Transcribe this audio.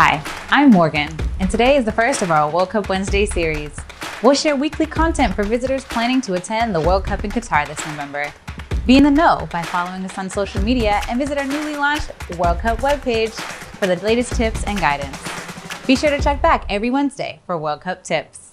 Hi, I'm Morgan, and today is the first of our World Cup Wednesday series. We'll share weekly content for visitors planning to attend the World Cup in Qatar this November. Be in the know by following us on social media and visit our newly launched World Cup webpage for the latest tips and guidance. Be sure to check back every Wednesday for World Cup tips.